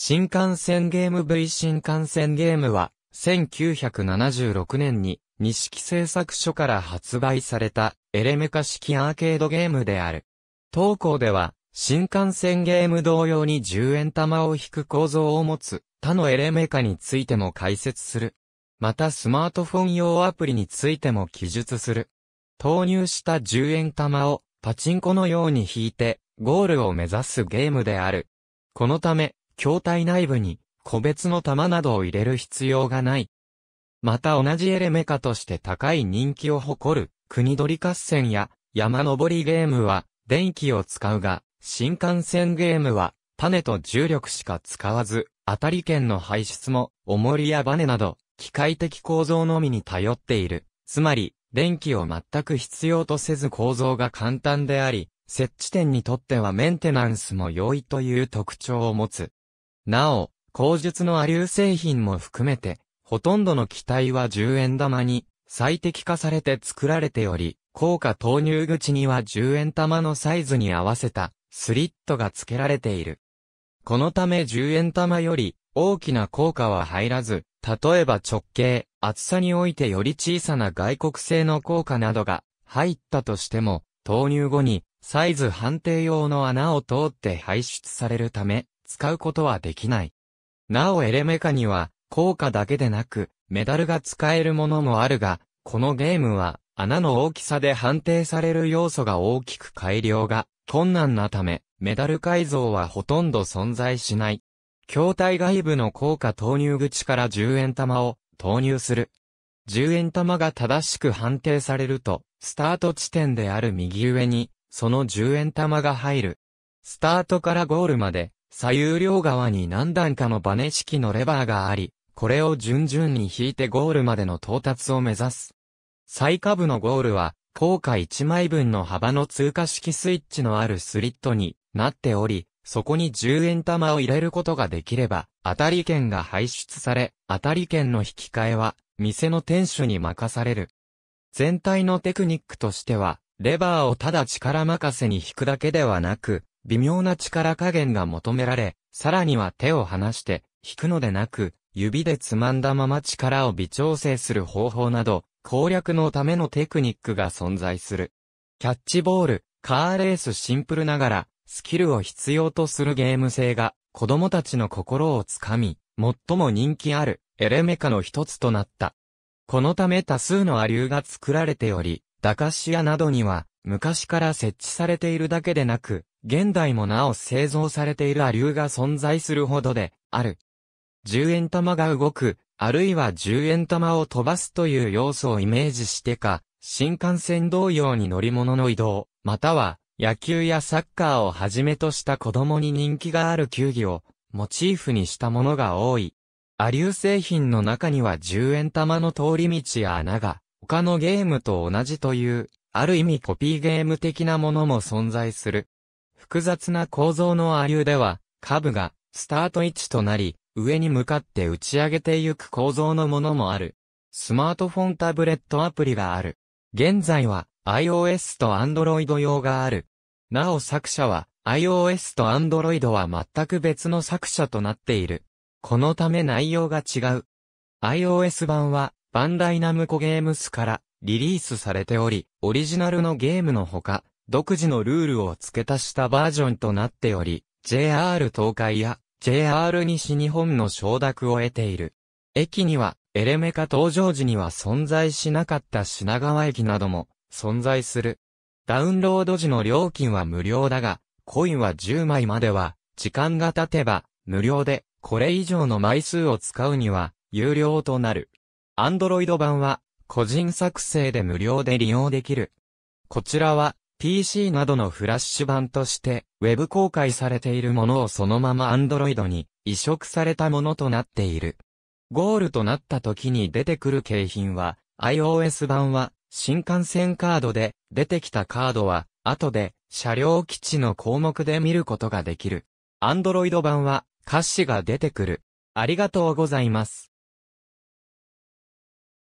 新幹線ゲーム V 新幹線ゲームは、1976年に、西木製作所から発売された、エレメカ式アーケードゲームである。当校では、新幹線ゲーム同様に10円玉を引く構造を持つ、他のエレメカについても解説する。またスマートフォン用アプリについても記述する。投入した10円玉をパチンコのように引いてゴールを目指すゲームである。このため、筐体内部に個別の玉などを入れる必要がない。また同じエレメカとして高い人気を誇る国取り合戦や山登りゲームは電気を使うが、新幹線ゲームは種と重力しか使わず、当たり券の排出も重りやバネなど機械的構造のみに頼っている。つまり、電気を全く必要とせず構造が簡単であり、設置点にとってはメンテナンスも容易という特徴を持つ。なお、工術のアリュー製品も含めて、ほとんどの機体は10円玉に最適化されて作られており、効果投入口には10円玉のサイズに合わせたスリットが付けられている。このため10円玉より大きな効果は入らず、例えば直径、厚さにおいてより小さな外国製の効果などが入ったとしても、投入後にサイズ判定用の穴を通って排出されるため、使うことはできない。なおエレメカには、効果だけでなく、メダルが使えるものもあるが、このゲームは、穴の大きさで判定される要素が大きく改良が困難なため、メダル改造はほとんど存在しない。筐体外部の効果投入口から10円玉を投入する。10円玉が正しく判定されると、スタート地点である右上に、その10円玉が入る。スタートからゴールまで、左右両側に何段かのバネ式のレバーがあり、これを順々に引いてゴールまでの到達を目指す。最下部のゴールは、効果1枚分の幅の通過式スイッチのあるスリットになっており、そこに10円玉を入れることができれば、当たり券が排出され、当たり券の引き換えは、店の店主に任される。全体のテクニックとしては、レバーをただ力任せに引くだけではなく、微妙な力加減が求められ、さらには手を離して引くのでなく、指でつまんだまま力を微調整する方法など、攻略のためのテクニックが存在する。キャッチボール、カーレースシンプルながら、スキルを必要とするゲーム性が子供たちの心をつかみ、最も人気あるエレメカの一つとなった。このため多数のアリューが作られており、駄菓子屋などには昔から設置されているだけでなく、現代もなお製造されているアリューが存在するほどである。10円玉が動く、あるいは10円玉を飛ばすという要素をイメージしてか、新幹線同様に乗り物の移動、または野球やサッカーをはじめとした子供に人気がある球技をモチーフにしたものが多い。アリュー製品の中には10円玉の通り道や穴が他のゲームと同じという、ある意味コピーゲーム的なものも存在する。複雑な構造のアリューでは、下部がスタート位置となり、上に向かって打ち上げてゆく構造のものもある。スマートフォンタブレットアプリがある。現在は iOS と Android 用がある。なお作者は iOS と Android は全く別の作者となっている。このため内容が違う。iOS 版はバンダイナムコゲームスからリリースされており、オリジナルのゲームのほか、独自のルールを付け足したバージョンとなっており、JR 東海や JR 西日本の承諾を得ている。駅にはエレメカ登場時には存在しなかった品川駅なども存在する。ダウンロード時の料金は無料だが、コインは10枚までは、時間が経てば、無料で、これ以上の枚数を使うには、有料となる。アンドロイド版は、個人作成で無料で利用できる。こちらは、PC などのフラッシュ版として、ウェブ公開されているものをそのままアンドロイドに移植されたものとなっている。ゴールとなった時に出てくる景品は、iOS 版は新幹線カードで出てきたカードは後で車両基地の項目で見ることができる。Android 版は歌詞が出てくる。ありがとうございます。